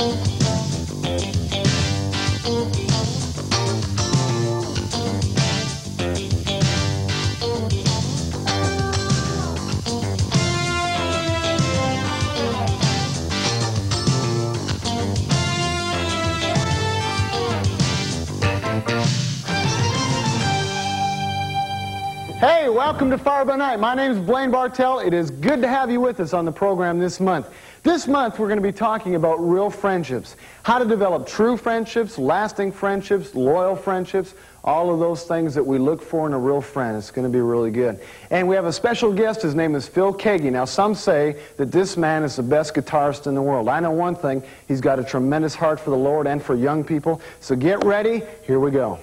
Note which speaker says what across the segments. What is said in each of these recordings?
Speaker 1: Hey, welcome to Fire by Nite. My name is Blaine Bartell. It is good to have you with us on the program this month. This month, we're going to be talking about real friendships, how to develop true friendships, lasting friendships, loyal friendships, all of those things that we look for in a real friend. It's going to be really good. And we have a special guest. His name is Phil Keaggy. Now, some say that this man is the best guitarist in the world. I know one thing. He's got a tremendous heart for the Lord and for young people. So get ready. Here we go.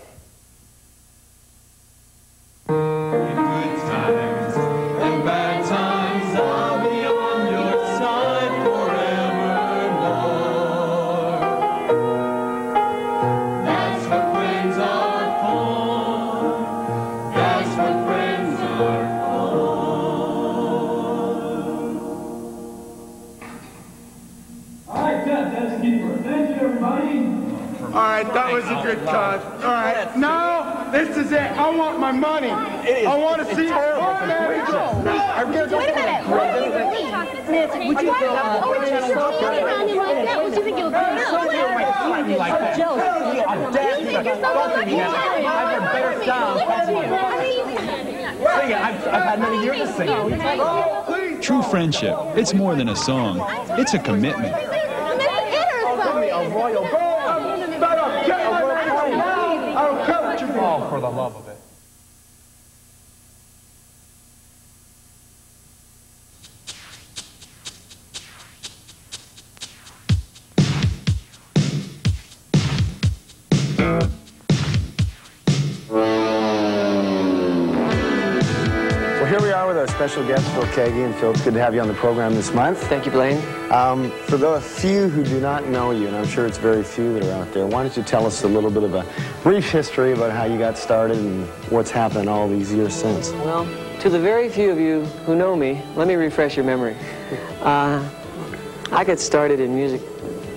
Speaker 2: This is it. I want my money. I want to see her. Oh, there we go. I'm gonna go.
Speaker 3: Wait a minute. Wait a minute. Nancy, would you think Oh, you're so silly around him like that. Would you think it was grown up?
Speaker 4: You like that. You audacity.
Speaker 3: You think you're so lucky?
Speaker 4: I've heard better sounds. Sing it. I've, I've had many years to sing it.
Speaker 5: True friendship. It's more than a song. It's a commitment.
Speaker 2: A royal gold. Shut up. Get my money now. I don't care what you do.
Speaker 4: Oh, for the love of it.
Speaker 1: Special guest, Phil Keaggy. And Phil, it's good to have you on the program this month.
Speaker 6: Thank you, Blaine.
Speaker 1: Um, for the few who do not know you, and I'm sure it's very few that are out there, why don't you tell us a little bit of a brief history about how you got started and what's happened all these years since?
Speaker 6: Well, to the very few of you who know me, let me refresh your memory. Uh, I got started in music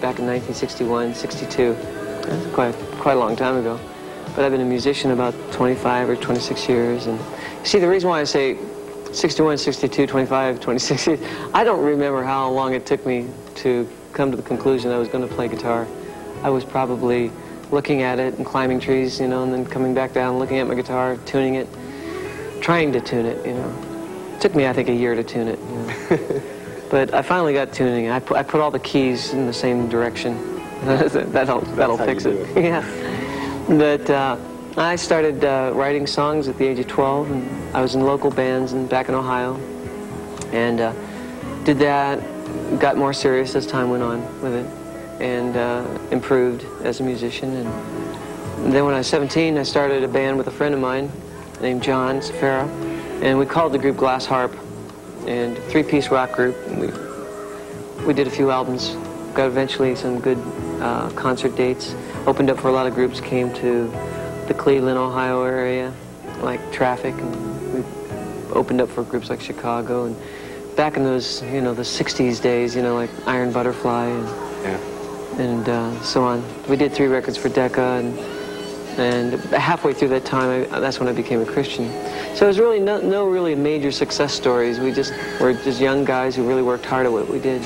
Speaker 6: back in 1961, 62. That's quite, quite a long time ago. But I've been a musician about 25 or 26 years. And see, the reason why I say 61, 62, 25, 26 I don't remember how long it took me to come to the conclusion I was going to play guitar. I was probably looking at it and climbing trees, you know, and then coming back down, looking at my guitar, tuning it, trying to tune it, you know. It took me, I think, a year to tune it. You know. but I finally got tuning. I put, I put all the keys in the same direction. that'll that'll fix
Speaker 1: you
Speaker 6: it. yeah. But uh, I started uh, writing songs at the age of 12, and I was in local bands and back in Ohio, and uh, did that. Got more serious as time went on with it, and uh, improved as a musician. And then when I was 17, I started a band with a friend of mine named John Sferra, and we called the group Glass Harp, and three-piece rock group. We we did a few albums, got eventually some good uh, concert dates, opened up for a lot of groups, came to the Cleveland, Ohio area, like Traffic, and we opened up for groups like Chicago, and back in those, you know, the 60s days, you know, like Iron Butterfly and, yeah. and uh, so on. We did three records for Decca, and, and halfway through that time, I, that's when I became a Christian. So it was really no, no really major success stories. We just were just young guys who really worked hard at what we did.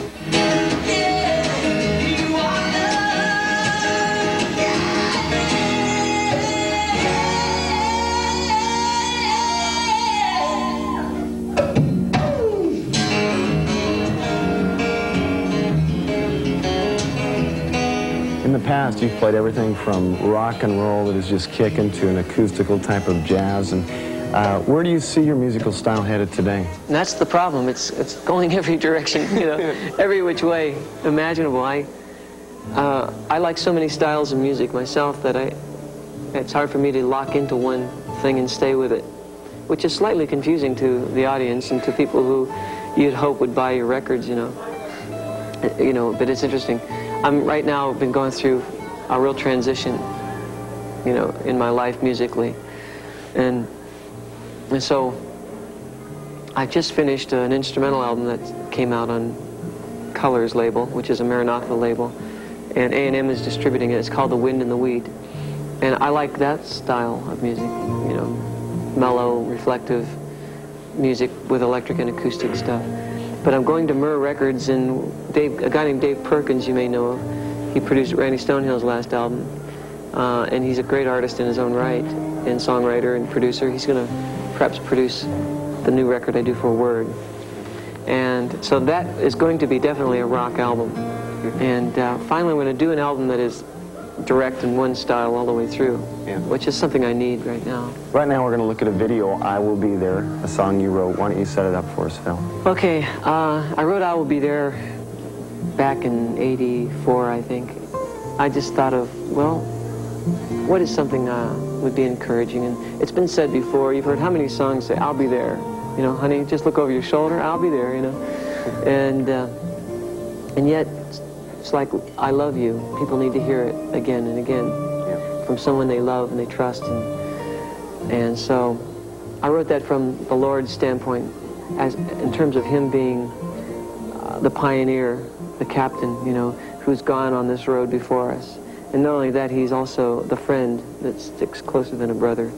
Speaker 1: Past, you've played everything from rock and roll that is just kicking to an acoustical type of jazz. And uh, where do you see your musical style headed today?
Speaker 6: And that's the problem. It's it's going every direction, you know, every which way imaginable. I uh, I like so many styles of music myself that I it's hard for me to lock into one thing and stay with it, which is slightly confusing to the audience and to people who you'd hope would buy your records, you know. You know, but it's interesting. I'm right now been going through a real transition, you know, in my life musically, and and so I just finished an instrumental album that came out on Colors label, which is a Maranatha label. and A&M is distributing it. It's called The Wind and the Wheat. And I like that style of music, you know, mellow, reflective music with electric and acoustic stuff. But I'm going to Myrrh Records, and Dave, a guy named Dave Perkins, you may know of, he produced Randy Stonehill's last album. Uh, and he's a great artist in his own right, and songwriter and producer. He's going to perhaps produce the new record I do for Word. And so that is going to be definitely a rock album. And uh, finally, I'm going to do an album that is direct in one style all the way through,
Speaker 1: Yeah.
Speaker 6: which is something I need right now.
Speaker 1: Right now we're going to look at a video, I Will Be There, a song you wrote. Why don't you set it up for us, Phil?
Speaker 6: Okay, uh, I wrote I Will Be There back in 84, I think. I just thought of, well, what is something uh, would be encouraging? And it's been said before, you've heard how many songs say, I'll be there. You know, honey, just look over your shoulder, I'll be there, you know. And, uh, and yet, like, I love you. People need to hear it again and again from someone they love and they trust. And, and so I wrote that from the Lord's standpoint, as in terms of Him being uh, the pioneer, the captain, you know, who's gone on this road before us. And not only that, He's also the friend that sticks closer than a brother.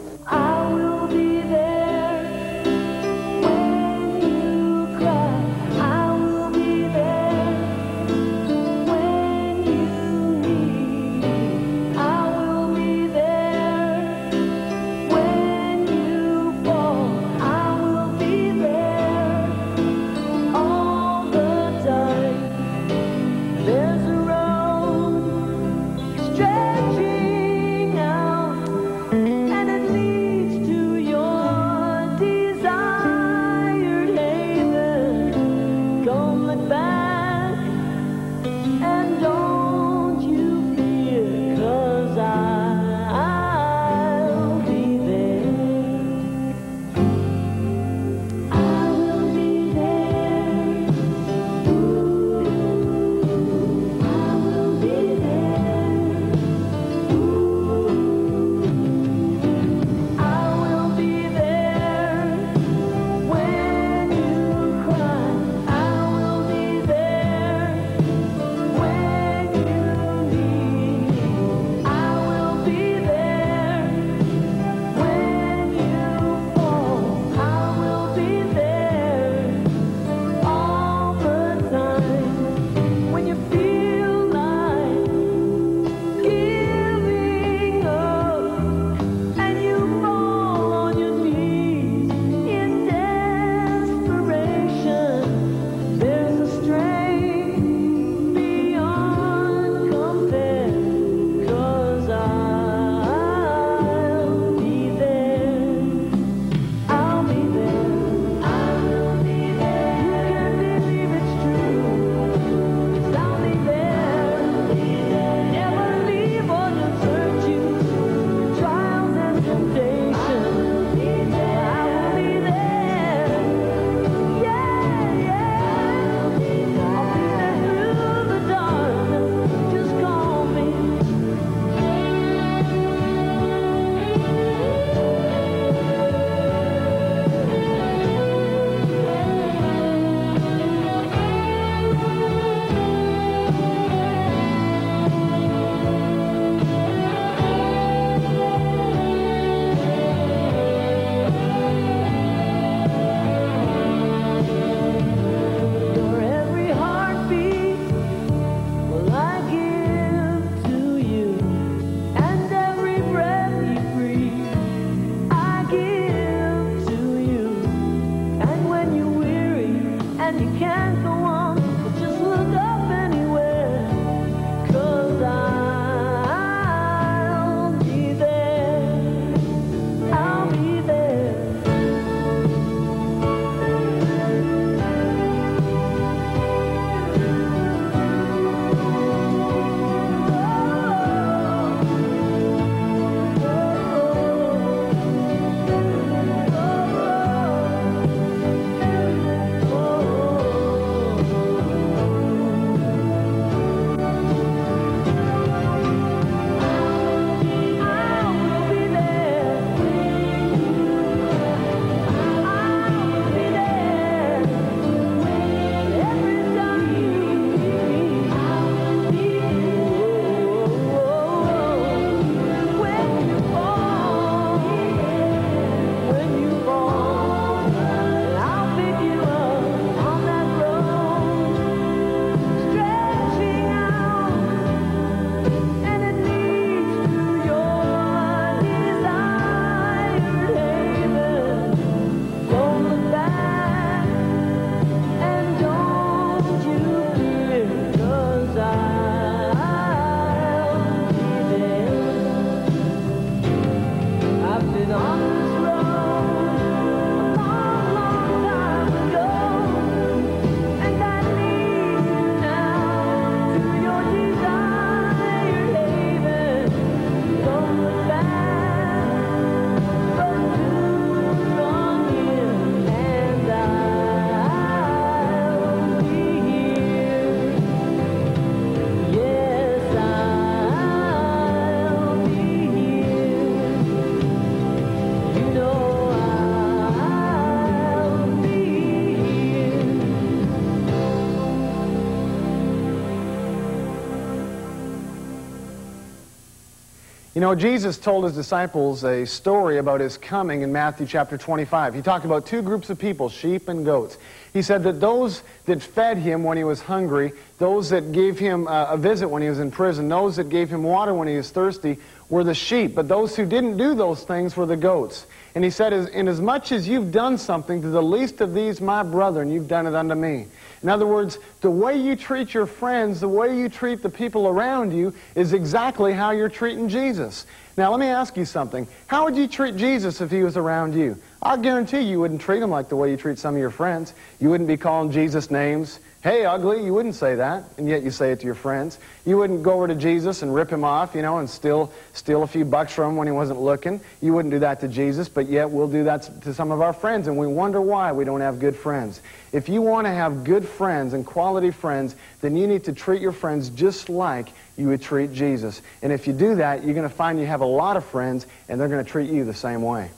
Speaker 7: You
Speaker 1: know, Jesus told his disciples a story about his coming in Matthew chapter 25. He talked about two groups of people, sheep and goats. He said that those that fed him when he was hungry, those that gave him uh, a visit when he was in prison, those that gave him water when he was thirsty were the sheep, but those who didn't do those things were the goats. And he said, Inasmuch as much as you've done something to the least of these my brethren, you've done it unto me. In other words, the way you treat your friends, the way you treat the people around you, is exactly how you're treating Jesus. Now, let me ask you something. How would you treat Jesus if he was around you? I guarantee you wouldn't treat him like the way you treat some of your friends. You wouldn't be calling Jesus names. Hey, ugly, you wouldn't say that, and yet you say it to your friends. You wouldn't go over to Jesus and rip him off, you know, and steal, steal a few bucks from him when he wasn't looking. You wouldn't do that to Jesus, but yet we'll do that to some of our friends, and we wonder why we don't have good friends. If you want to have good friends and quality friends, then you need to treat your friends just like you would treat Jesus. And if you do that, you're going to find you have a lot of friends, and they're going to treat you the same way.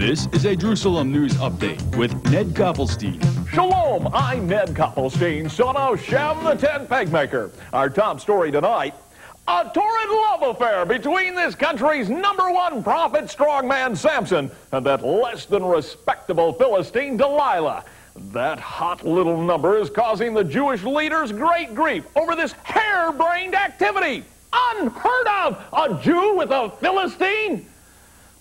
Speaker 5: This is a Jerusalem News Update with Ned Koppelstein.
Speaker 8: Shalom, I'm Ned Koppelstein, son of Shem the tent peg maker. Our top story tonight, a torrid love affair between this country's number one prophet strongman Samson and that less than respectable Philistine Delilah. That hot little number is causing the Jewish leaders great grief over this harebrained activity. Unheard of! A Jew with a Philistine?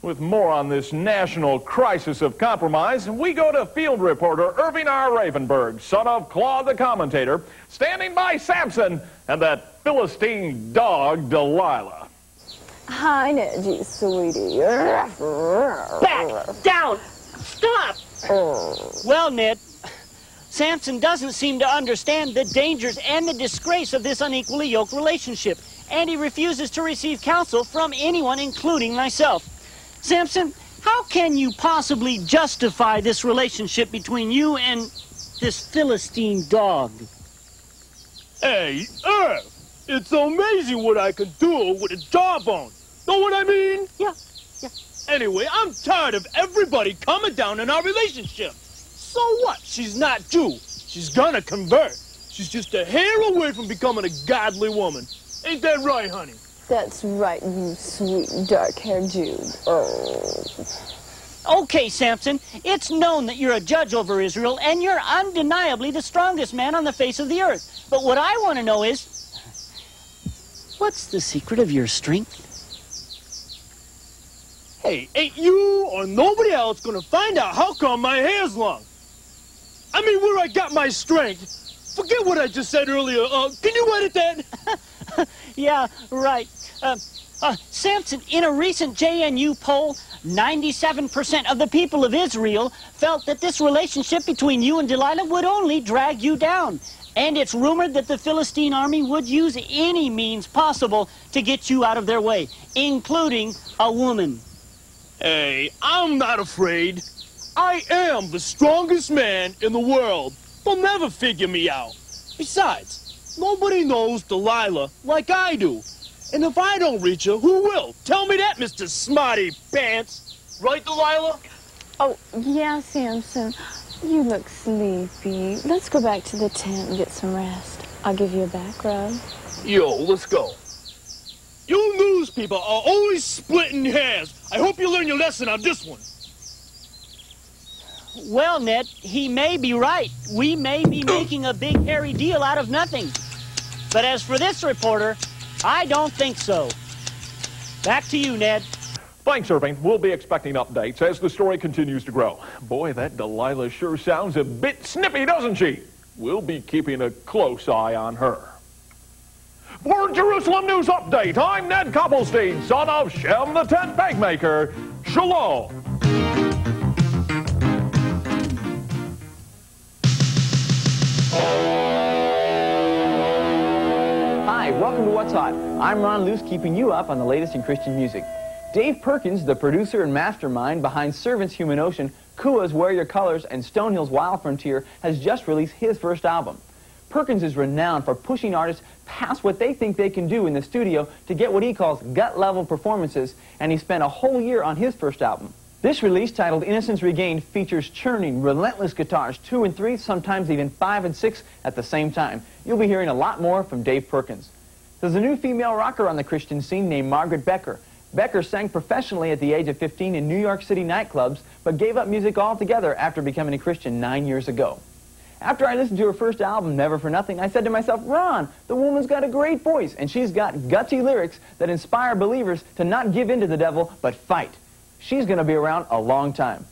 Speaker 8: With more on this national crisis of compromise, we go to field reporter Irving R. Ravenberg, son of Claude the commentator, standing by Samson and that Philistine dog Delilah.
Speaker 3: Hi, Nedgy, sweetie.
Speaker 9: Back down! Stop! Well, Ned, Samson doesn't seem to understand the dangers and the disgrace of this unequally yoked relationship, and he refuses to receive counsel from anyone, including myself. Samson, how can you possibly justify this relationship between you and this Philistine dog?
Speaker 10: Hey, Earth! It's amazing what I can do with a jawbone. Know what I mean?
Speaker 9: Yeah, yeah.
Speaker 10: Anyway, I'm tired of everybody coming down in our relationship. So what? She's not Jew. She's gonna convert. She's just a hair away from becoming a godly woman. Ain't that right, honey?
Speaker 3: That's right, you sweet dark-haired Jew. Oh.
Speaker 9: Okay, Samson, it's known that you're a judge over Israel, and you're undeniably the strongest man on the face of the earth. But what I want to know is, what's the secret of your strength?
Speaker 10: Hey, ain't you or nobody else gonna find out how come my hair's long? I mean, where I got my strength. Forget what I just said earlier. Uh, can you edit that?
Speaker 9: yeah, right. Uh, uh, Samson, in a recent JNU poll, 97% of the people of Israel felt that this relationship between you and Delilah would only drag you down. And it's rumored that the Philistine army would use any means possible to get you out of their way, including a woman.
Speaker 10: Hey, I'm not afraid. I am the strongest man in the world. They'll never figure me out. Besides, nobody knows Delilah like I do. And if I don't reach her, who will? Tell me that, Mr. Smarty Pants. Right, Delilah?
Speaker 3: Oh, yeah, Samson. You look sleepy. Let's go back to the tent and get some rest. I'll give you a back rub.
Speaker 10: Yo, let's go. You news people are always splitting hairs. I hope you learn your lesson on this one.
Speaker 9: Well, Ned, he may be right. We may be making a big hairy deal out of nothing. But as for this reporter, I don't think so. Back to you, Ned.
Speaker 8: Thanks, Irving. We'll be expecting updates as the story continues to grow. Boy, that Delilah sure sounds a bit snippy, doesn't she? We'll be keeping a close eye on her. For Jerusalem News Update, I'm Ned Koppelstein, son of Shem the tent peg maker. Shalom.
Speaker 11: Hi, welcome to What's Hot. I'm Ron Luce, keeping you up on the latest in Christian music. Dave Perkins, the producer and mastermind behind Servants Human Ocean, Kua's Wear Your Colors, and Stonehill's Wild Frontier, has just released his first album. Perkins is renowned for pushing artists past what they think they can do in the studio to get what he calls gut-level performances, and he spent a whole year on his first album. This release, titled Innocence Regained, features churning, relentless guitars, two and three, sometimes even five and six at the same time. You'll be hearing a lot more from Dave Perkins. There's a new female rocker on the Christian scene named Margaret Becker. Becker sang professionally at the age of 15 in New York City nightclubs, but gave up music altogether after becoming a Christian nine years ago. After I listened to her first album, Never for Nothing, I said to myself, Ron, the woman's got a great voice, and she's got gutsy lyrics that inspire believers to not give in to the devil, but fight. She's going to be around a long time.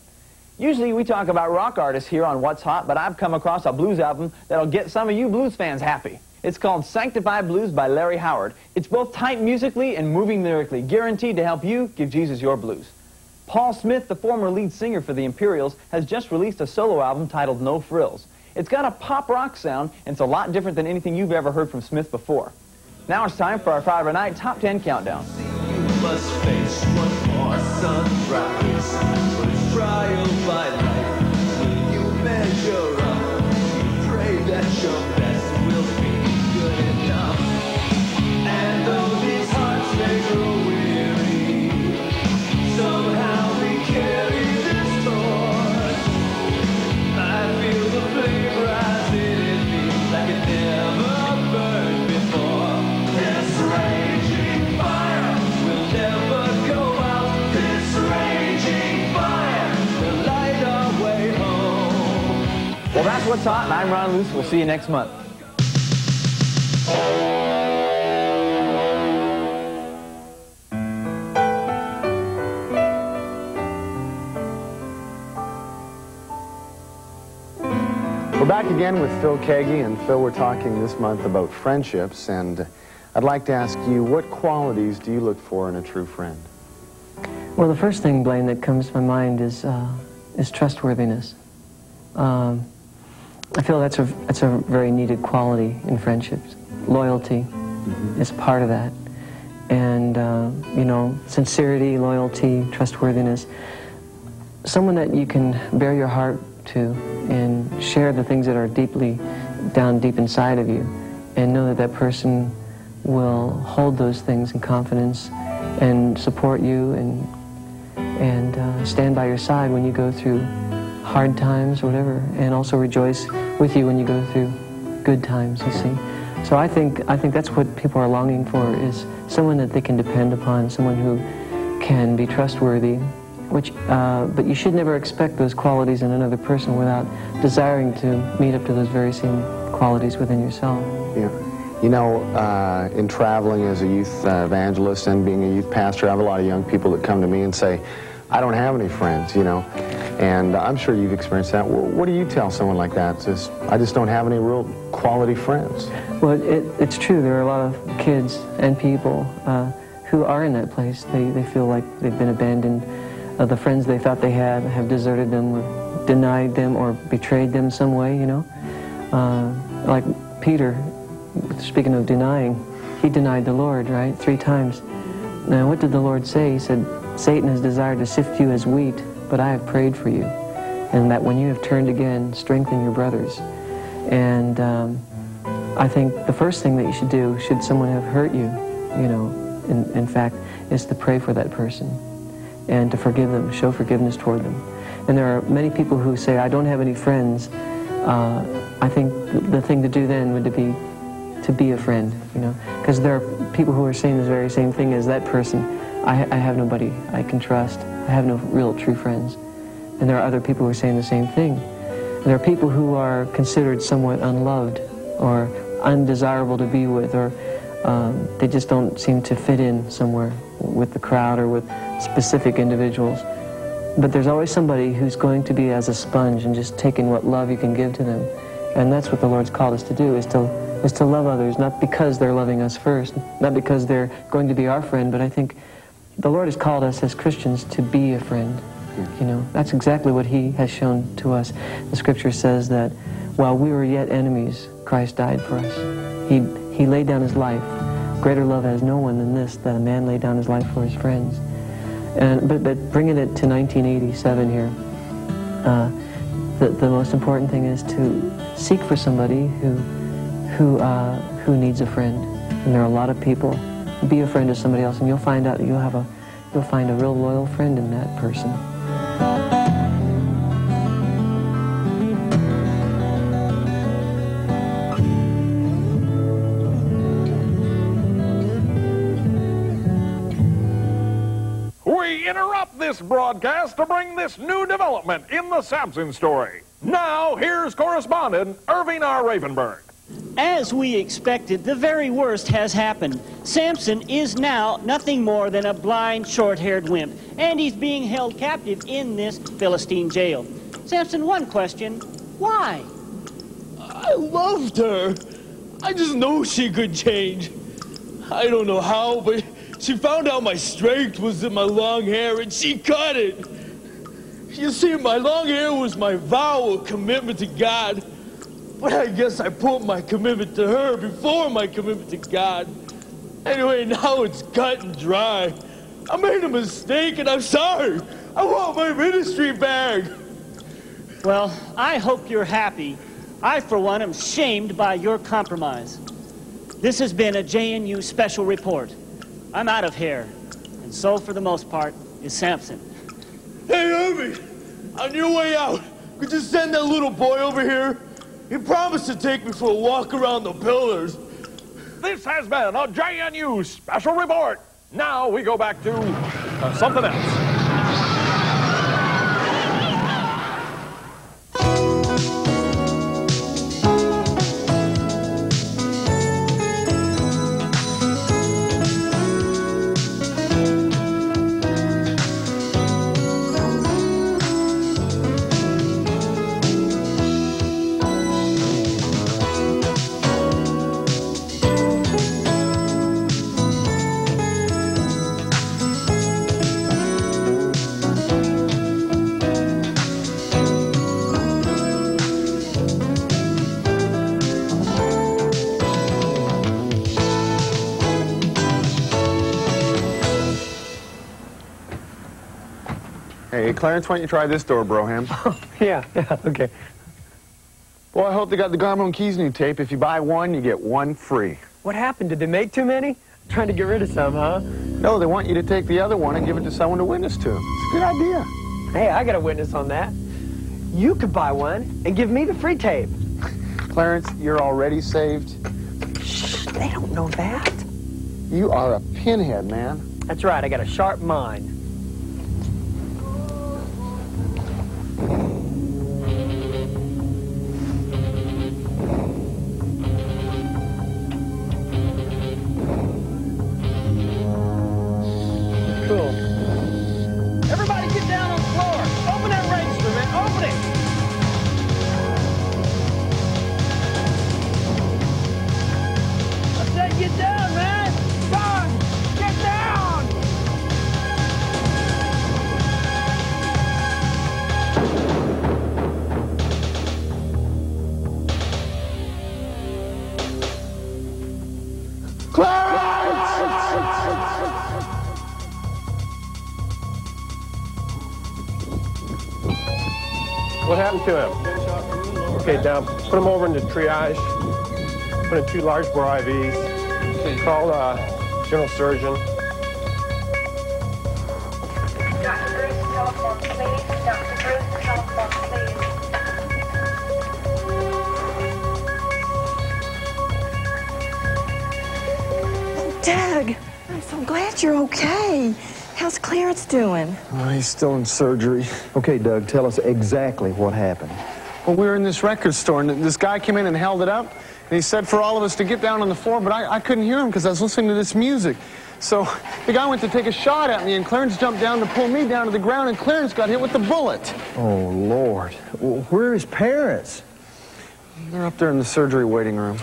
Speaker 11: Usually we talk about rock artists here on What's Hot, but I've come across a blues album that'll get some of you blues fans happy. It's called Sanctified Blues by Larry Howard. It's both tight musically and moving lyrically, guaranteed to help you give Jesus your blues. Paul Smith, the former lead singer for the Imperials, has just released a solo album titled No Frills. It's got a pop rock sound, and it's a lot different than anything you've ever heard from Smith before. Now it's time for our Friday night Top 10 Countdown.
Speaker 7: You
Speaker 11: what's hot, and I'm Ron Luce. We'll see you next month.
Speaker 1: We're back again with Phil Keaggy, and Phil, we're talking this month about friendships, and I'd like to ask you, what qualities do you look for in a true friend?
Speaker 6: Well, the first thing, Blaine, that comes to my mind is, uh, is trustworthiness. Um, I feel that's a, that's a very needed quality in friendships. Loyalty is part of that. And, uh, you know, sincerity, loyalty, trustworthiness. Someone that you can bear your heart to and share the things that are deeply down deep inside of you and know that that person will hold those things in confidence and support you and and uh, stand by your side when you go through hard times, or whatever, and also rejoice with you when you go through good times. You see, so I think I think that's what people are longing for is someone that they can depend upon, someone who can be trustworthy. Which, uh, but you should never expect those qualities in another person without desiring to meet up to those very same qualities within yourself.
Speaker 1: Yeah. You know, uh, in traveling as a youth uh, evangelist and being a youth pastor, I have a lot of young people that come to me and say, I don't have any friends, you know. And I'm sure you've experienced that. What do you tell someone like that? Says, I just don't have any real quality friends.
Speaker 6: Well, it, it's true. There are a lot of kids and people uh, who are in that place. They, they feel like they've been abandoned. Uh, the friends they thought they had have deserted them or denied them or betrayed them some way, you know. Uh, like Peter, speaking of denying, he denied the Lord, right, three times. Now, what did the Lord say? He said, Satan has desired to sift you as wheat, but I have prayed for you. And that when you have turned again, strengthen your brothers. And um, I think the first thing that you should do, should someone have hurt you, you know, in, in fact, is to pray for that person and to forgive them, show forgiveness toward them. And there are many people who say, I don't have any friends. Uh, I think the, the thing to do then would be to be a friend, you know, because there are people who are saying the very same thing as that person. I, I have nobody I can trust. I have no real true friends. And there are other people who are saying the same thing. And there are people who are considered somewhat unloved or undesirable to be with, or um, they just don't seem to fit in somewhere with the crowd or with specific individuals. But there's always somebody who's going to be as a sponge and just taking what love you can give to them. And that's what the Lord's called us to do, is to, is to love others, not because they're loving us first, not because they're going to be our friend, but I think the Lord has called us as Christians to be a friend. You know, that's exactly what he has shown to us. The scripture says that while we were yet enemies, Christ died for us. He, he laid down his life. Greater love has no one than this, that a man laid down his life for his friends. And, but, but bringing it to 1987 here, uh, the, the most important thing is to seek for somebody who, who, uh, who needs a friend. And there are a lot of people. Be a friend to somebody else, and you'll find out you'll have a you'll find a real loyal friend in that person.
Speaker 8: We interrupt this broadcast to bring this new development in the Samson story. Now, here's correspondent Irving R. Ravenberg.
Speaker 9: As we expected, the very worst has happened. Samson is now nothing more than a blind, short-haired wimp, and he's being held captive in this Philistine jail. Samson, one question. Why?
Speaker 12: I loved her. I just knew she could change. I don't know how, but she found out my strength was in my long hair and she cut it. You see, my long hair was my vow of commitment to God. But I guess I put my commitment to her before my commitment to God. Anyway, now it's cut and dry. I made a mistake and I'm sorry. I want my ministry back.
Speaker 9: Well, I hope you're happy. I, for one, am shamed by your compromise. This has been a JNU special report. I'm out of here. And so, for the most part, is Samson.
Speaker 12: Hey, Irving, on your way out, could you send that little boy over here? He promised to take me for a walk around the pillars.
Speaker 8: This has been a JNU special report. Now we go back to uh, something else.
Speaker 1: Hey, Clarence, why don't you try this door, Broham?
Speaker 4: Oh, yeah, yeah, okay.
Speaker 1: Well, I hope they got the Garmo and Keys new tape. If you buy one, you get one free.
Speaker 4: What happened? Did they make too many? Trying to get rid of some, huh?
Speaker 1: No, they want you to take the other one and give it to someone to witness to. It's a good idea.
Speaker 4: Hey, I got a witness on that. You could buy one and give me the free tape.
Speaker 1: Clarence, you're already saved.
Speaker 4: Shh, they don't know that.
Speaker 1: You are a pinhead, man.
Speaker 4: That's right, I got a sharp mind.
Speaker 13: Put him over into triage. Put in two large bore IVs. Call uh, general surgeon.
Speaker 14: Dr. Bruce, telephone, please. Dr. Bruce, telephone, please.
Speaker 15: Doug, I'm so glad you're okay. How's Clarence doing?
Speaker 1: Oh, he's still in surgery.
Speaker 16: Okay, Doug, tell us exactly what happened.
Speaker 1: Well, we were in this record store, and this guy came in and held it up, and he said for all of us to get down on the floor, but I, I couldn't hear him because I was listening to this music. So the guy went to take a shot at me, and Clarence jumped down to pull me down to the ground, and Clarence got hit with the bullet.
Speaker 16: Oh, Lord. Well, where are his parents?
Speaker 1: They're up there in the surgery waiting room.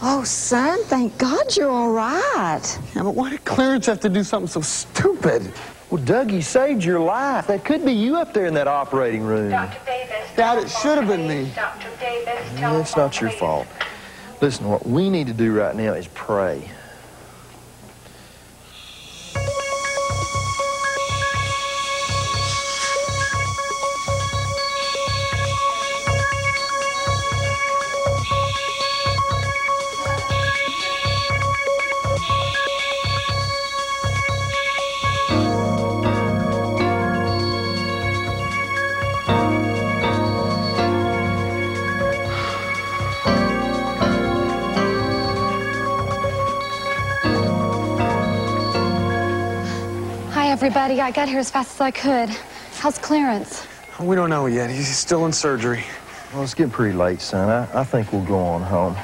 Speaker 15: Oh, son, thank God you're all right.
Speaker 1: Yeah, but why did Clarence have to do something so stupid?
Speaker 16: Well, Dougie saved your life. That could be you up there in that operating room.
Speaker 14: Dr. Davis.
Speaker 1: Dad, it should have been me.
Speaker 14: Dr. Davis,
Speaker 16: Yeah, it's not your
Speaker 14: please.
Speaker 16: fault. Listen, what we need to do right now is pray.
Speaker 17: Everybody. I got here as fast as I could. How's Clarence?
Speaker 1: We don't know yet. He's still in surgery.
Speaker 16: Well, it's getting pretty late, son. I, I think we'll go on home.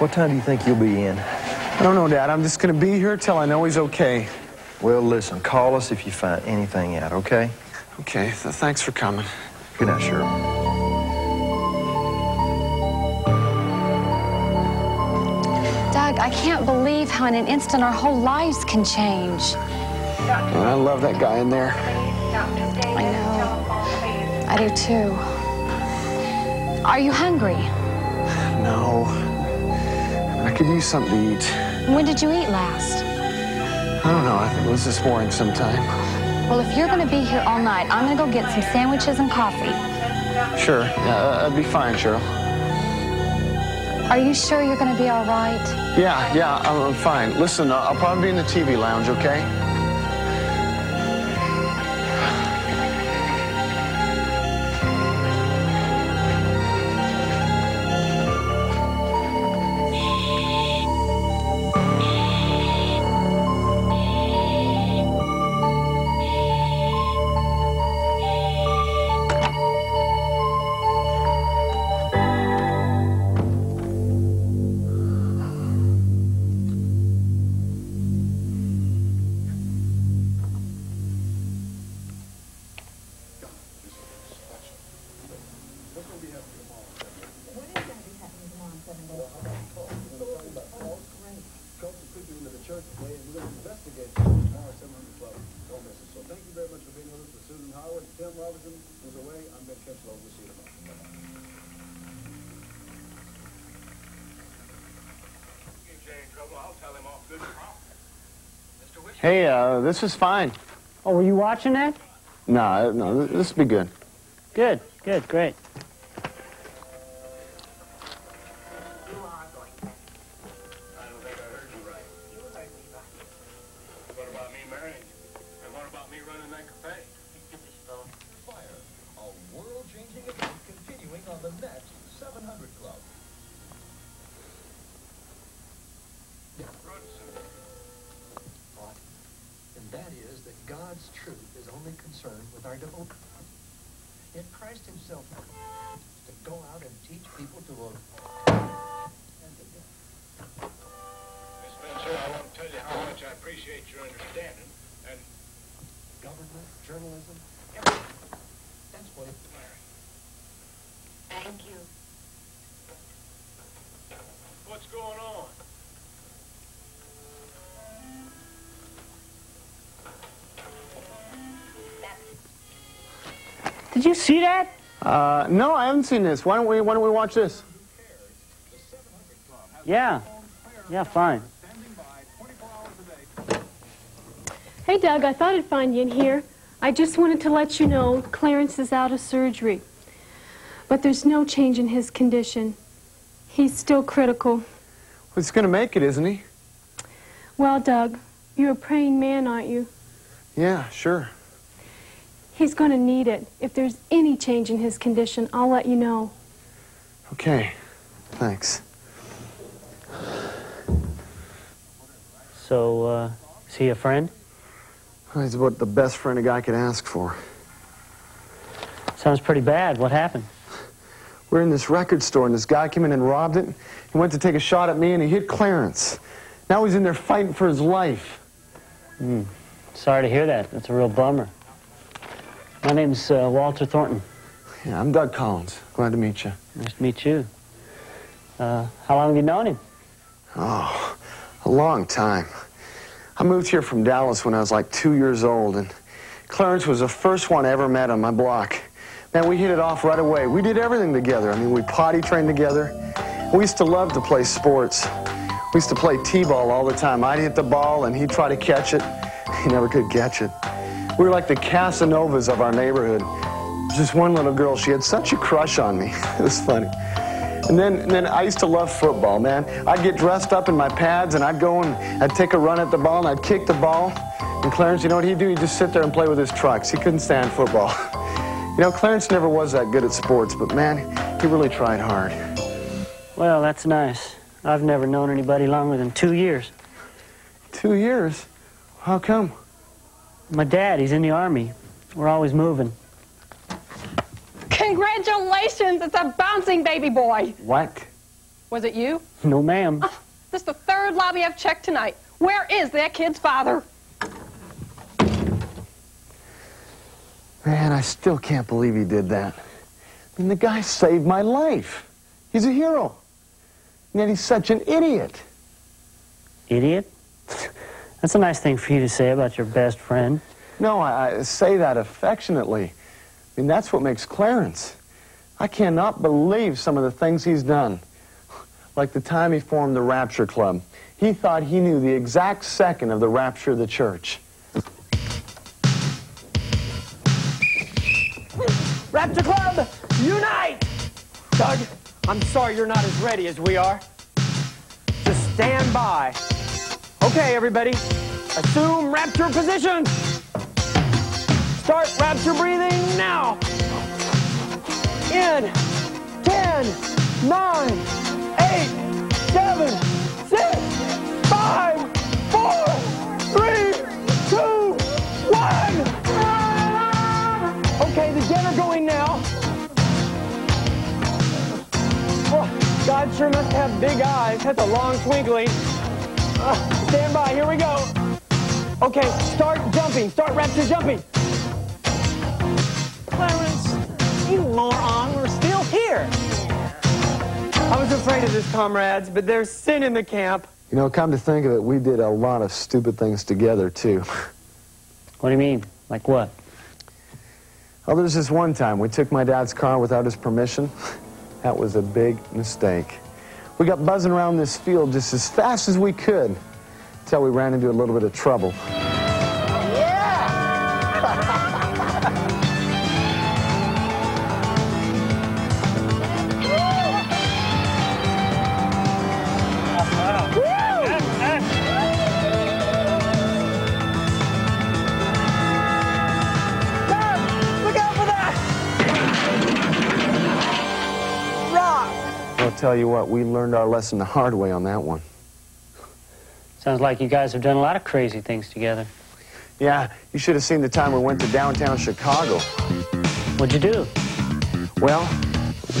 Speaker 16: What time do you think you'll be in?
Speaker 1: I don't know, Dad. I'm just going to be here till I know he's okay.
Speaker 16: Well, listen, call us if you find anything out, okay?
Speaker 1: Okay, th thanks for coming.
Speaker 16: Good night, Shirley.
Speaker 17: Doug, I can't believe how in an instant our whole lives can change.
Speaker 1: I love that guy in there.
Speaker 17: I know. I do too. Are you hungry?
Speaker 1: No. I could use something to eat.
Speaker 17: When did you eat last?
Speaker 1: I don't know. I think it was this morning sometime.
Speaker 17: Well, if you're going to be here all night, I'm going to go get some sandwiches and coffee.
Speaker 1: Sure. Yeah, uh, that'd be fine, Cheryl.
Speaker 17: Are you sure you're going to be all right?
Speaker 1: Yeah, yeah, I'm, I'm fine. Listen, uh, I'll probably be in the TV lounge, okay? Hey, uh, this is fine.
Speaker 18: Oh, were you watching that?
Speaker 1: No, no, this will be good.
Speaker 18: Good, good, great. You see that?
Speaker 1: Uh, no, I haven't seen this. Why don't we, why don't we watch this?
Speaker 18: Yeah. Yeah, fine.
Speaker 19: Hey, Doug, I thought I'd find you in here. I just wanted to let you know Clarence is out of surgery. But there's no change in his condition. He's still critical.
Speaker 1: He's going to make it, isn't he?
Speaker 19: Well, Doug, you're a praying man, aren't you?
Speaker 1: Yeah, sure.
Speaker 19: He's going to need it. If there's any change in his condition, I'll let you know.
Speaker 1: Okay. Thanks.
Speaker 18: So, uh, is he a friend?
Speaker 1: He's about the best friend a guy could ask for.
Speaker 18: Sounds pretty bad. What happened?
Speaker 1: We're in this record store, and this guy came in and robbed it. He went to take a shot at me, and he hit Clarence. Now he's in there fighting for his life.
Speaker 18: Hmm. Sorry to hear that. That's a real bummer. My name's uh, Walter Thornton.
Speaker 1: Yeah, I'm Doug Collins. Glad to meet you.
Speaker 18: Nice to meet you. Uh, how long have you known him?
Speaker 1: Oh, a long time. I moved here from Dallas when I was like two years old, and Clarence was the first one I ever met on my block. Man, we hit it off right away. We did everything together. I mean, we potty trained together. We used to love to play sports. We used to play t-ball all the time. I'd hit the ball, and he'd try to catch it. He never could catch it. We were like the Casanovas of our neighborhood. Just one little girl, she had such a crush on me. it was funny. And then, and then I used to love football, man. I'd get dressed up in my pads and I'd go and I'd take a run at the ball and I'd kick the ball. And Clarence, you know what he'd do? He'd just sit there and play with his trucks. He couldn't stand football. You know, Clarence never was that good at sports, but man, he really tried hard.
Speaker 18: Well, that's nice. I've never known anybody longer than two years.
Speaker 1: Two years? How come?
Speaker 18: My dad, he's in the Army. We're always moving.
Speaker 20: Congratulations, it's a bouncing baby boy.
Speaker 18: What?
Speaker 20: Was it you?
Speaker 18: No, ma'am.
Speaker 20: Ah, this is the third lobby I've checked tonight. Where is that kid's father?
Speaker 1: Man, I still can't believe he did that. I mean, the guy saved my life. He's a hero. And yet he's such an idiot.
Speaker 18: Idiot? That's a nice thing for you to say about your best friend.
Speaker 1: No, I, I say that affectionately. I mean, that's what makes Clarence. I cannot believe some of the things he's done. Like the time he formed the Rapture Club. He thought he knew the exact second of the rapture of the church.
Speaker 4: Rapture Club, unite! Doug, I'm sorry you're not as ready as we are. Just stand by. Okay, everybody, assume rapture position. Start rapture breathing now. In 10, 9, 8, 7, 6, 5, 4, 3, 2, 1. Okay, the dead are going now. Oh, God sure must have big eyes. That's a long twinkly. Uh, stand by, here we go. Okay, start jumping. Start rapture jumping. Clarence, you moron, we're still here. I was afraid of this, comrades, but there's sin in the camp.
Speaker 1: You know, come to think of it, we did a lot of stupid things together, too.
Speaker 18: What do you mean? Like what?
Speaker 1: Oh, there's this one time we took my dad's car without his permission. That was a big mistake. We got buzzing around this field just as fast as we could until we ran into a little bit of trouble.
Speaker 4: Look out for that! Rock!
Speaker 1: I'll tell you what, we learned our lesson the hard way on that one.
Speaker 18: Sounds like you guys have done a lot of crazy things together.
Speaker 1: Yeah, you should have seen the time we went to downtown Chicago.
Speaker 18: What'd you do?
Speaker 1: Well,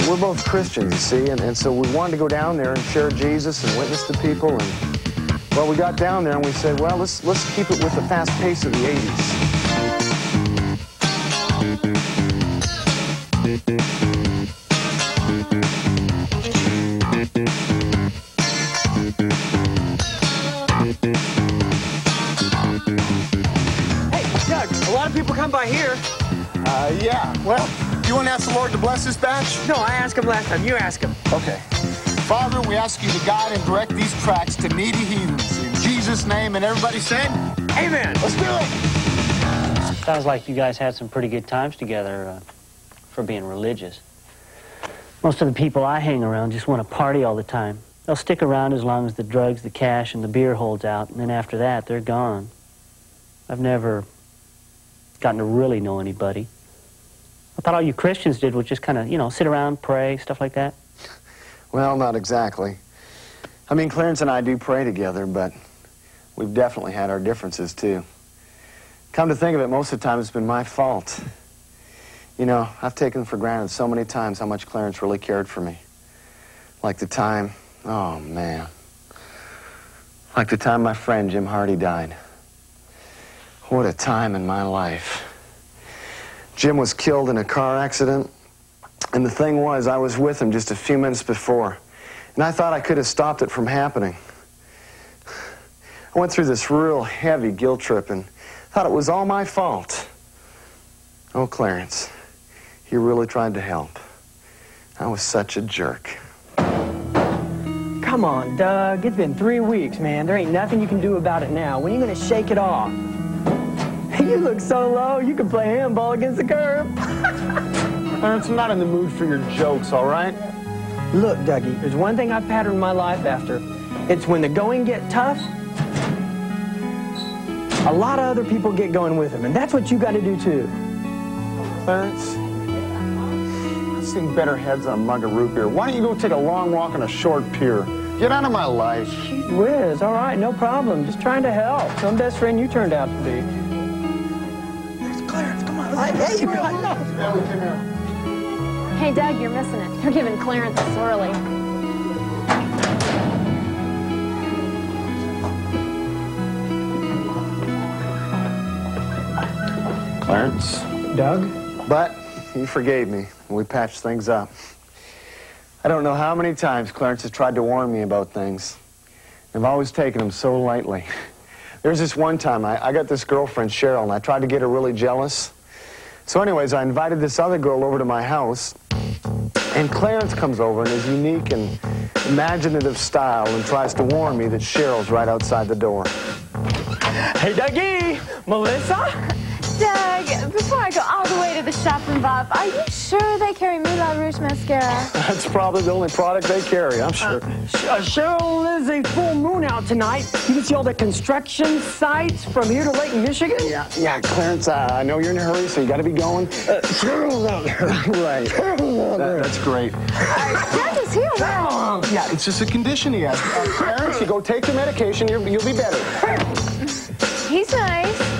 Speaker 1: we're both Christians, you see, and, and so we wanted to go down there and share Jesus and witness to people. And well, we got down there and we said, well, let's let's keep it with the fast pace of the '80s.
Speaker 2: Want to ask the Lord to bless this batch?
Speaker 4: No, I asked him last time. You ask him.
Speaker 2: Okay. Father, we ask you to guide and direct these tracks to needy heathens. In Jesus' name, and everybody said,
Speaker 4: Amen.
Speaker 2: Let's do it.
Speaker 18: Sounds like you guys had some pretty good times together uh, for being religious. Most of the people I hang around just want to party all the time. They'll stick around as long as the drugs, the cash, and the beer holds out, and then after that, they're gone. I've never gotten to really know anybody. I thought all you Christians did was just kind of, you know, sit around, pray, stuff like that.
Speaker 1: Well, not exactly. I mean, Clarence and I do pray together, but we've definitely had our differences too. Come to think of it, most of the time it's been my fault. You know, I've taken for granted so many times how much Clarence really cared for me. Like the time, oh man. Like the time my friend Jim Hardy died. What a time in my life. Jim was killed in a car accident, and the thing was, I was with him just a few minutes before, and I thought I could have stopped it from happening. I went through this real heavy guilt trip and thought it was all my fault. Oh, Clarence, he really tried to help. I was such a jerk.
Speaker 4: Come on, Doug. It's been three weeks, man. There ain't nothing you can do about it now. When are you going to shake it off? You look so low, you could play handball against the curb.
Speaker 1: Clarence, I'm not in the mood for your jokes, all right?
Speaker 4: Look, Dougie, there's one thing I've patterned my life after. It's when the going get tough, a lot of other people get going with them, and that's what you got to do too.
Speaker 1: Clarence, I've seen better heads on a mug of root beer. Why don't you go take a long walk on a short pier? Get out of my life.
Speaker 4: Whiz, all right, no problem. Just trying to help. Some best friend you turned out to be.
Speaker 15: Clarence, come on. Hey, you
Speaker 3: Hey, Doug, you're missing it. They're giving Clarence a swirly.
Speaker 1: Clarence?
Speaker 4: Doug?
Speaker 1: But he forgave me. and We patched things up. I don't know how many times Clarence has tried to warn me about things. I've always taken them so lightly. There's this one time I, I got this girlfriend, Cheryl, and I tried to get her really jealous. So anyways, I invited this other girl over to my house, and Clarence comes over in his unique and imaginative style and tries to warn me that Cheryl's right outside the door.
Speaker 4: Hey, Dougie! Melissa?
Speaker 3: Doug, before I go all the way to the shop and Bob, are you sure they carry Moulin Rouge mascara?
Speaker 1: That's probably the only product they carry, I'm sure.
Speaker 4: Uh, Cheryl, is a full moon out tonight. You can see all the construction sites from here to Lake Michigan?
Speaker 1: Yeah, yeah, Clarence, uh, I know you're in a hurry, so you got to be going. Uh, Cheryl's out there. right. That- that's great.
Speaker 3: Doug is here. Wow.
Speaker 1: Yeah, it's just a condition he has. Uh, Clarence, you go take your medication, you'll, you'll be better.
Speaker 3: He's nice.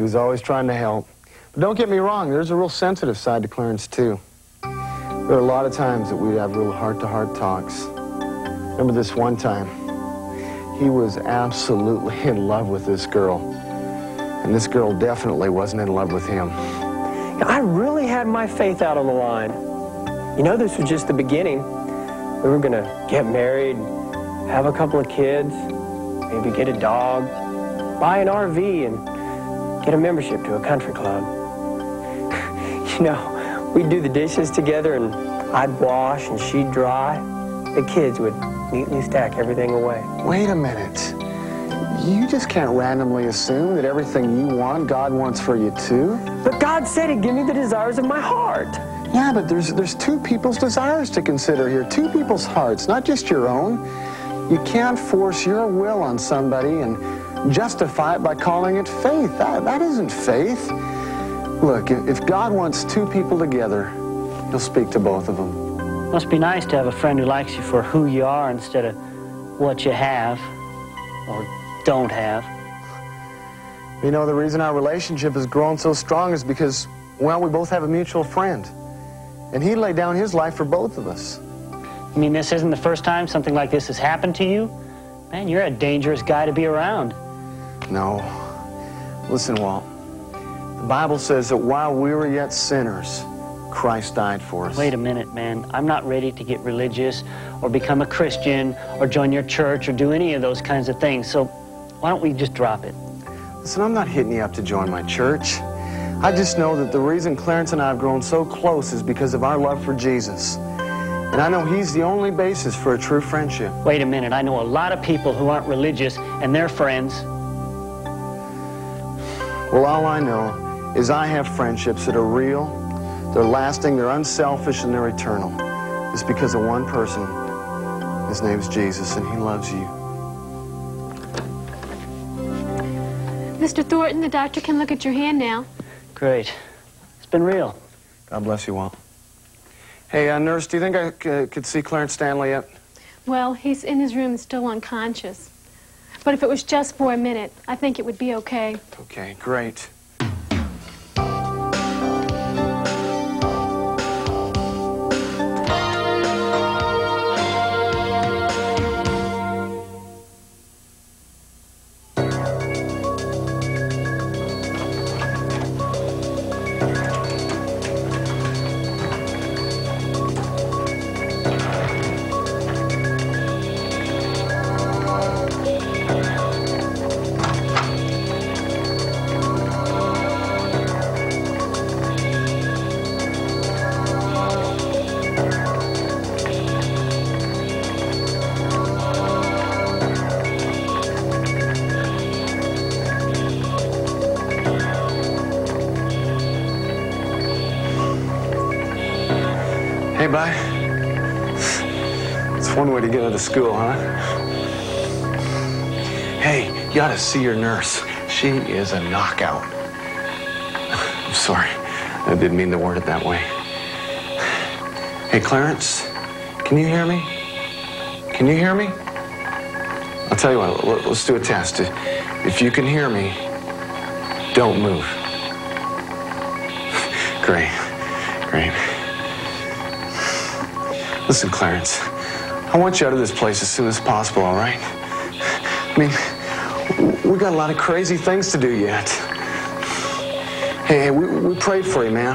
Speaker 1: He was always trying to help. But don't get me wrong, there's a real sensitive side to Clarence, too. There are a lot of times that we'd have real heart-to-heart talks. Remember this one time? He was absolutely in love with this girl. And this girl definitely wasn't in love with him.
Speaker 4: I really had my faith out on the line. You know, this was just the beginning. We were going to get married, have a couple of kids, maybe get a dog, buy an RV, and get a membership to a country club. you know, we'd do the dishes together, and I'd wash and she'd dry. The kids would neatly stack everything away.
Speaker 1: Wait a minute. You just can't randomly assume that everything you want, God wants for you too.
Speaker 4: But God said He'd give me the desires of my heart.
Speaker 1: Yeah, but there's there's two people's desires to consider here, two people's hearts, not just your own. You can't force your will on somebody and justify it by calling it faith. That, that isn't faith. Look, if God wants two people together, He'll speak to both of them.
Speaker 18: Must be nice to have a friend who likes you for who you are instead of what you have or don't have.
Speaker 1: You know, the reason our relationship has grown so strong is because, well, we both have a mutual friend. And he laid down his life for both of us.
Speaker 18: I mean, this isn't the first time something like this has happened to you? Man, you're a dangerous guy to be around.
Speaker 1: No. Listen, Walt. The Bible says that while we were yet sinners, Christ died for us.
Speaker 18: Wait a minute, man. I'm not ready to get religious or become a Christian or join your church or do any of those kinds of things. So why don't we just drop it?
Speaker 1: Listen, I'm not hitting you up to join my church. I just know that the reason Clarence and I have grown so close is because of our love for Jesus. And I know he's the only basis for a true friendship.
Speaker 18: Wait a minute. I know a lot of people who aren't religious and they're friends.
Speaker 1: Well, all I know is I have friendships that are real, they're lasting, they're unselfish, and they're eternal. It's because of one person. His name's Jesus, and he loves you.
Speaker 19: Mr. Thornton, the doctor can look at your hand now.
Speaker 18: Great. It's been real.
Speaker 1: God bless you, Walt. Hey, uh, nurse, do you think I could see Clarence Stanley yet?
Speaker 19: Well, he's in his room still unconscious. But if it was just for a minute, I think it would be okay.
Speaker 1: Okay, great. It's one way to get out of school, huh? Hey, you to see your nurse. She is a knockout. I'm sorry. I didn't mean to word it that way. Hey, Clarence, can you hear me? Can you hear me? I'll tell you what, let- let's do a test. If you can hear me, don't move. Great. Great. Listen, Clarence, I want you out of this place as soon as possible, all right? I mean, we got a lot of crazy things to do yet. Hey, we, we prayed for you, man.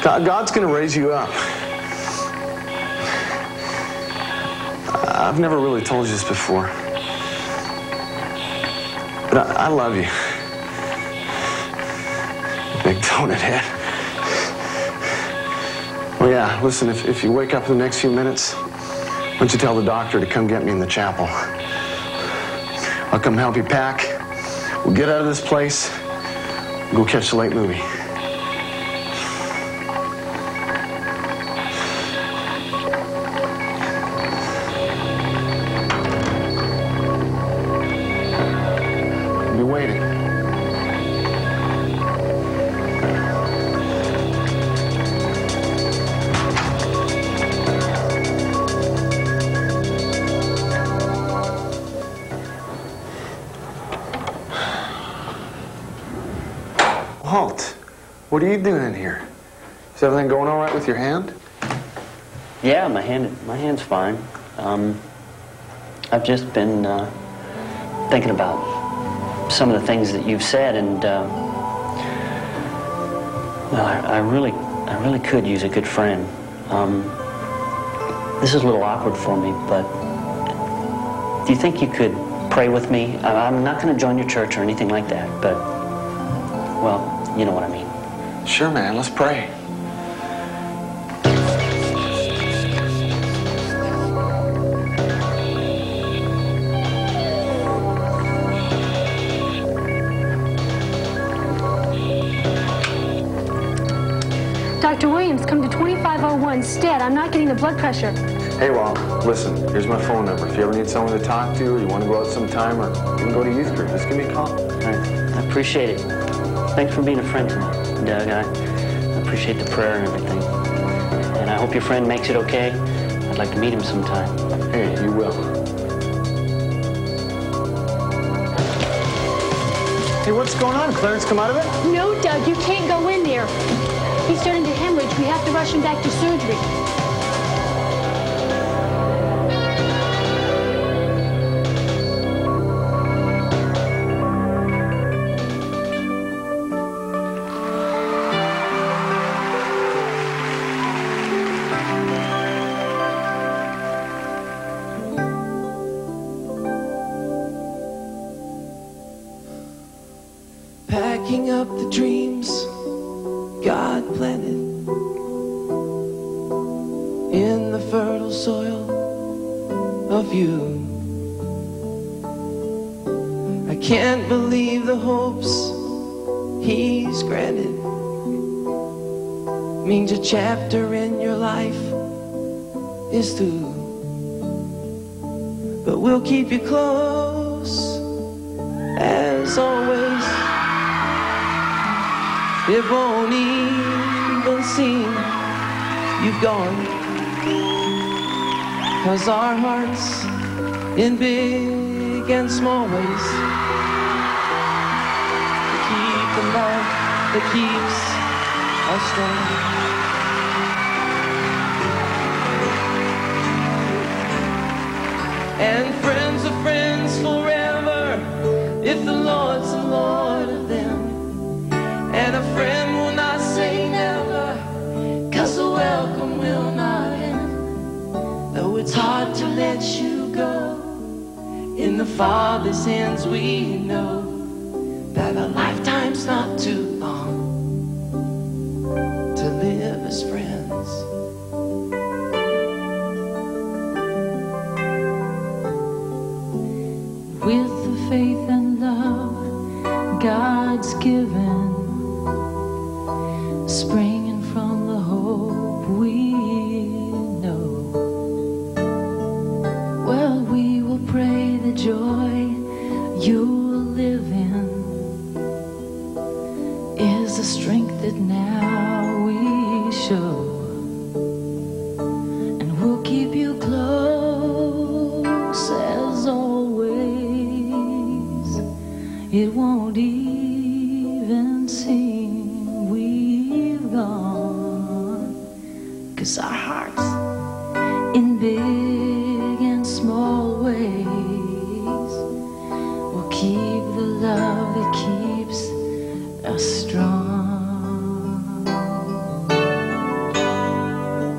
Speaker 1: God, God's going to raise you up. I've never really told you this before. But I, I love you. Big donut head. Well, yeah, listen, if, if you wake up in the next few minutes, why don't you tell the doctor to come get me in the chapel? I'll come help you pack. We'll get out of this place, go catch the late movie. You doing in here? Is everything going all right with your hand?
Speaker 18: Yeah, my hand, my hand's fine. Um, I've just been uh, thinking about some of the things that you've said, and uh, well, I, I really, I really could use a good friend. Um, this is a little awkward for me, but do you think you could pray with me? I'm not going to join your church or anything like that, but well, you know what I mean.
Speaker 1: Sure, man. Let's pray.
Speaker 19: Dr. Williams, come to 2501 Stead. I'm not getting the blood pressure.
Speaker 1: Hey, Walt, listen, here's my phone number. If you ever need someone to talk to or you want to go out sometime or you can go to youth group, just give me a call.
Speaker 18: I appreciate it. Thanks for being a friend to me, Doug. I appreciate the prayer and everything. And I hope your friend makes it okay. I'd like to meet him sometime.
Speaker 1: Hey, you will. Hey, what's going on? Clarence come out of it?
Speaker 19: No, Doug, you can't go in there. He's starting to hemorrhage. We have to rush him back to surgery.
Speaker 21: Chapter in your life is through. But we'll keep you close as always. It won't even seem you've gone. Cause our hearts in big and small ways keep the love that keeps us strong. The Father's hands we know
Speaker 22: keep
Speaker 7: the love that keeps us strong.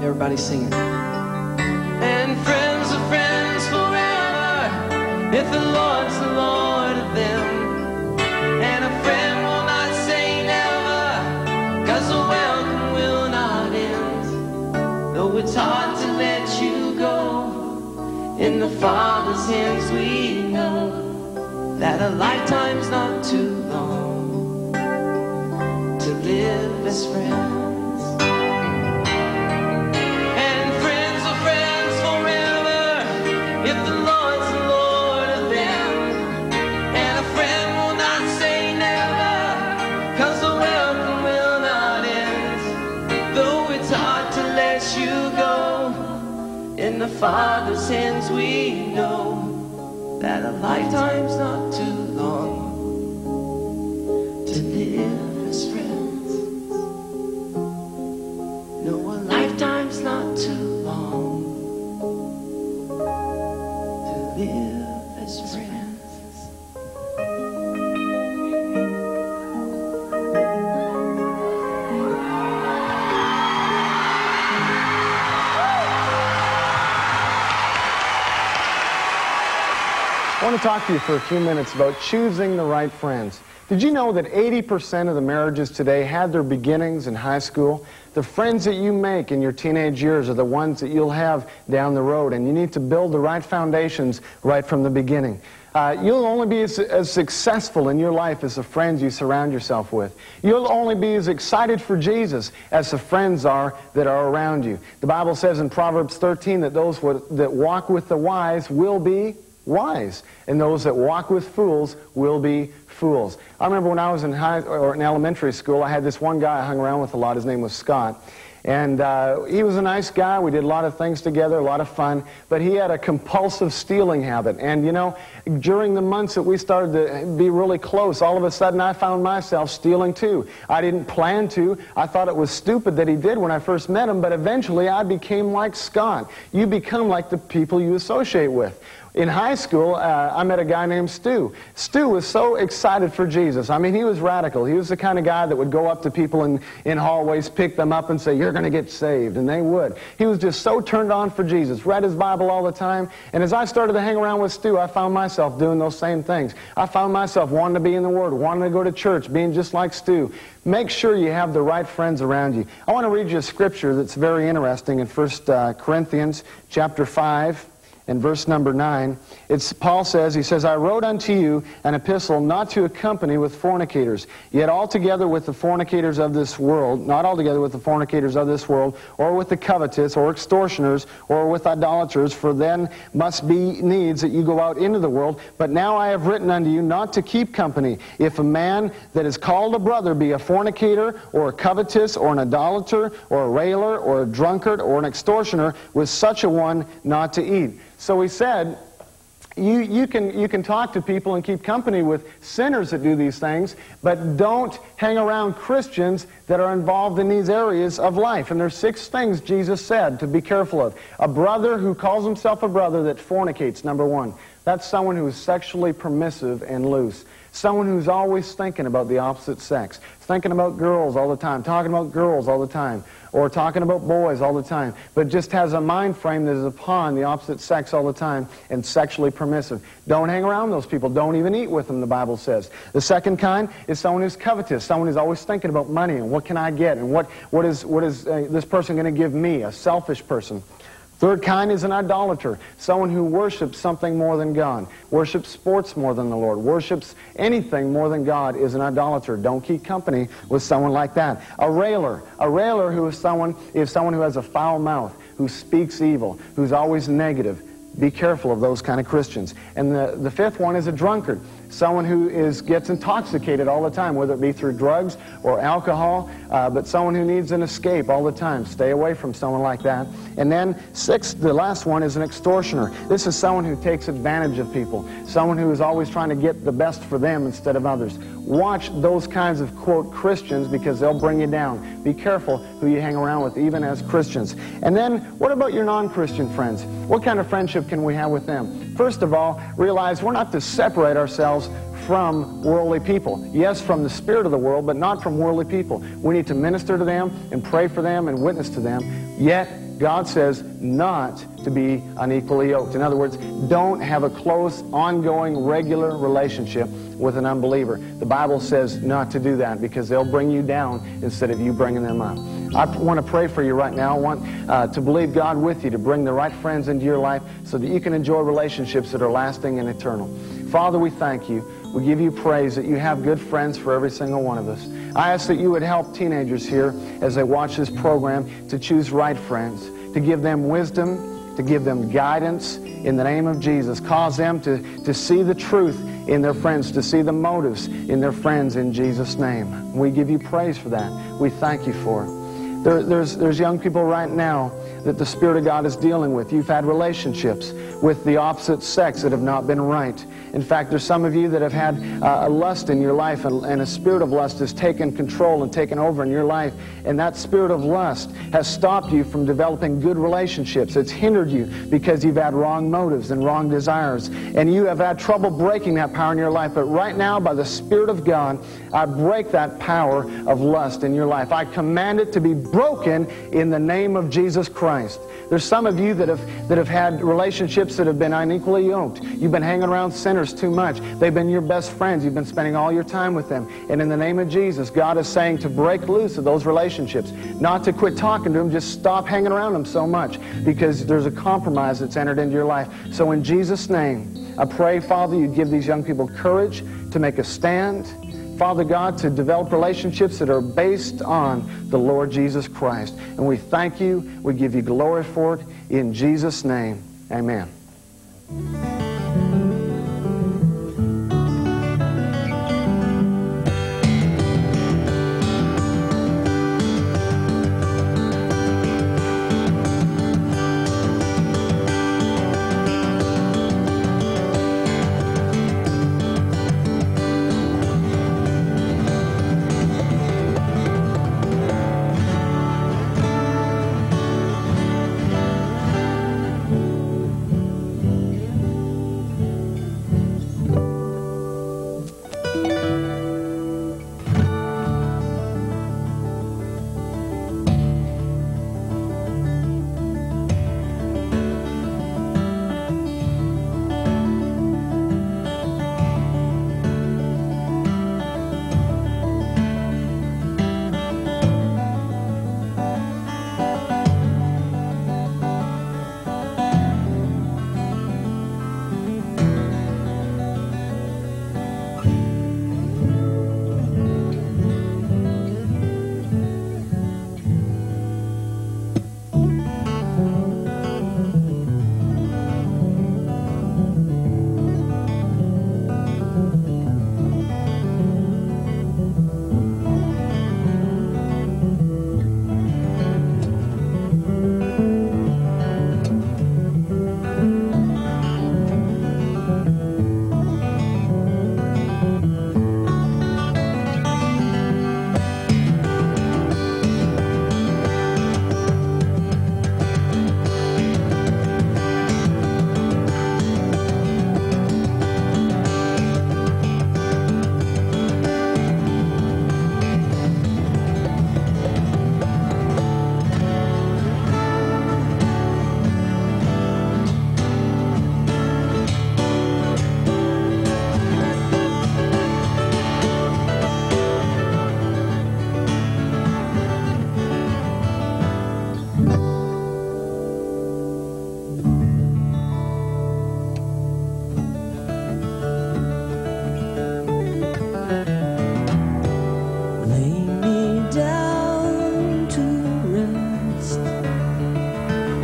Speaker 21: Everybody singing. And friends are friends forever if the Lord's the Lord of them. And a friend will not say never, cause the welcome will not end. Though it's hard to let you go, in the Father's hands we know that a lifetime's not too long to live as friends. And friends are friends
Speaker 1: talk to you for a few minutes about choosing the right friends. Did you know that 80% of the marriages today had their beginnings in high school? The friends that you make in your teenage years are the ones that you'll have down the road, and you need to build the right foundations right from the beginning. Uh, you'll only be as, as successful in your life as the friends you surround yourself with. You'll only be as excited for Jesus as the friends are that are around you. The Bible says in Proverbs 13 that those that walk with the wise will be wise, and those that walk with fools will be fools. I remember when I was in high or in elementary school, I had this one guy I hung around with a lot. His name was Scott. And uh, he was a nice guy. We did a lot of things together, a lot of fun. But he had a compulsive stealing habit. And, you know, during the months that we started to be really close, all of a sudden I found myself stealing too. I didn't plan to. I thought it was stupid that he did when I first met him. But eventually I became like Scott. You become like the people you associate with. In high school, uh, I met a guy named Stu. Stu was so excited for Jesus. I mean, he was radical. He was the kind of guy that would go up to people in, in hallways, pick them up, and say, You're going to get saved. And they would. He was just so turned on for Jesus, read his Bible all the time. And as I started to hang around with Stu, I found myself doing those same things. I found myself wanting to be in the Word, wanting to go to church, being just like Stu. Make sure you have the right friends around you. I want to read you a scripture that's very interesting in 1 uh, Corinthians chapter 5 in verse number 9, it's, Paul says, he says, I wrote unto you an epistle not to accompany with fornicators, yet altogether with the fornicators of this world, not altogether with the fornicators of this world, or with the covetous, or extortioners, or with idolaters, for then must be needs that you go out into the world. But now I have written unto you not to keep company. If a man that is called a brother be a fornicator, or a covetous, or an idolater, or a railer, or a drunkard, or an extortioner, with such a one not to eat. So he said, you, you, can, you can talk to people and keep company with sinners that do these things, but don't hang around Christians that are involved in these areas of life. And there's six things Jesus said to be careful of. A brother who calls himself a brother that fornicates, number one. That's someone who is sexually permissive and loose. Someone who's always thinking about the opposite sex, thinking about girls all the time, talking about girls all the time, or talking about boys all the time, but just has a mind frame that is upon the opposite sex all the time and sexually permissive. Don't hang around those people. Don't even eat with them, the Bible says. The second kind is someone who's covetous, someone who's always thinking about money and what can I get and what, what is, what is uh, this person going to give me, a selfish person. Third kind is an idolater, someone who worships something more than God, worships sports more than the Lord, worships anything more than God is an idolater. Don't keep company with someone like that. A railer, a railer who is someone is someone who has a foul mouth, who speaks evil, who's always negative. Be careful of those kind of Christians. And the, the fifth one is a drunkard. Someone who is gets intoxicated all the time, whether it be through drugs or alcohol, uh, but someone who needs an escape all the time. Stay away from someone like that. And then six, the last one is an extortioner. This is someone who takes advantage of people, someone who is always trying to get the best for them instead of others. Watch those kinds of, quote, Christians because they'll bring you down. Be careful who you hang around with, even as Christians. And then, what about your non-Christian friends? What kind of friendship can we have with them? First of all, realize we're not to separate ourselves from worldly people. Yes, from the spirit of the world, but not from worldly people. We need to minister to them and pray for them and witness to them. Yet, God says not to be unequally yoked. In other words, don't have a close, ongoing, regular relationship with an unbeliever. The Bible says not to do that because they'll bring you down instead of you bringing them up. I want to pray for you right now. I want uh, to believe God with you to bring the right friends into your life so that you can enjoy relationships that are lasting and eternal. Father, we thank you. We give you praise that you have good friends for every single one of us. I ask that you would help teenagers here as they watch this program to choose right friends, to give them wisdom, to give them guidance in the name of Jesus. Cause them to, to see the truth in their friends, to see the motives in their friends in Jesus' name. We give you praise for that. We thank you for it. There, there's, there's young people right now that the Spirit of God is dealing with. You've had relationships with the opposite sex that have not been right. In fact, there's some of you that have had uh, a lust in your life, and, and, a spirit of lust has taken control and taken over in your life. And that spirit of lust has stopped you from developing good relationships. It's hindered you because you've had wrong motives and wrong desires. And you have had trouble breaking that power in your life. But right now, by the Spirit of God, I break that power of lust in your life. I command it to be broken in the name of Jesus Christ. There's some of you that have, that have had relationships that have been unequally yoked. You've been hanging around sinners too much. They've been your best friends. You've been spending all your time with them. And in the name of Jesus, God is saying to break loose of those relationships, not to quit talking to them, just stop hanging around them so much because there's a compromise that's entered into your life. So in Jesus' name, I pray, Father, you give these young people courage to make a stand. Father God, to develop relationships that are based on the Lord Jesus Christ. And we thank you. We give you glory for it. In Jesus' name, amen.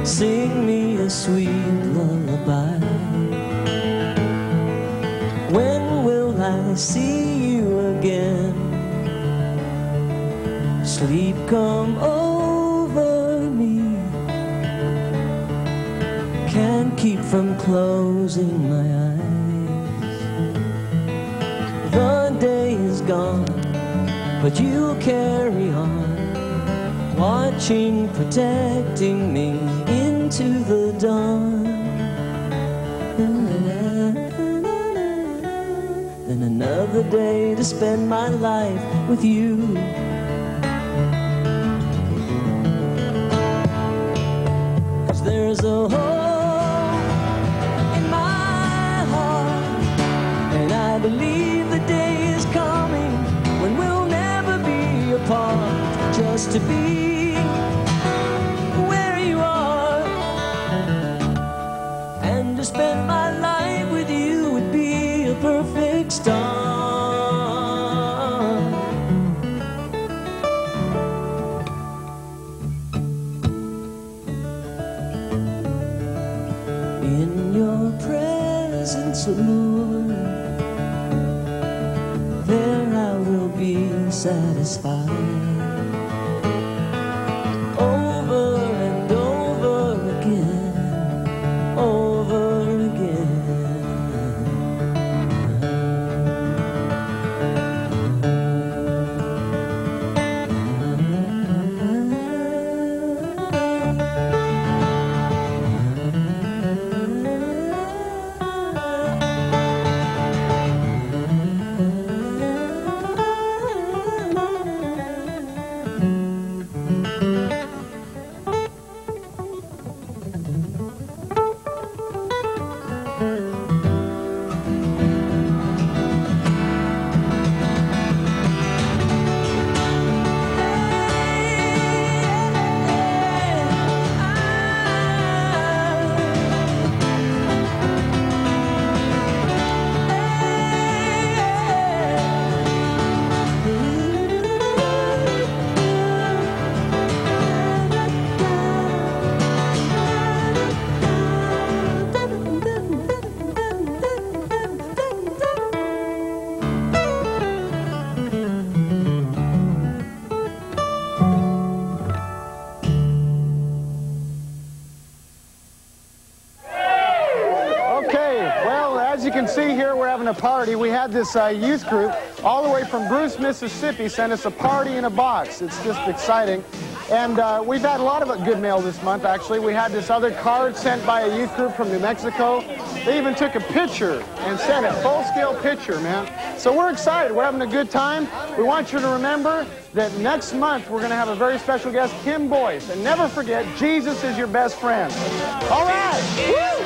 Speaker 1: Sing me a sweet lullaby.
Speaker 7: When will I see you again? Sleep come over me. Can't keep from closing my eyes. The day is gone, but you carry on, watching, protecting me into the dawn. Then another day to spend my life with you. Cause there's a hole in my heart, and I believe the day is coming when we'll never be apart. Just to be
Speaker 1: had this uh, youth group all the way from Bruce, Mississippi, send us a party in a box. It's just exciting. And uh, we've had a lot of good mail this month, actually. We had this other card sent by a youth group from New Mexico. They even took a picture and sent it, full-scale picture, man. So we're excited. We're having a good time. We want you to remember that next month we're going to have a very special guest, Kim Boyce. And never forget, Jesus is your best friend. All right.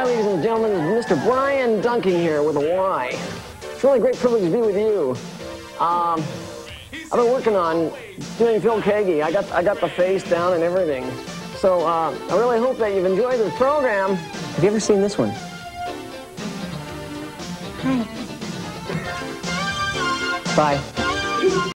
Speaker 6: Hi, ladies and gentlemen. Mr. Bryan Duncan here with a Y. It's really a great privilege to be with you. Um, I've been working on doing Phil Keaggy. I got I got the face down and everything. So uh, I really hope that you've enjoyed this program. Have you ever seen this one? Hi. Bye.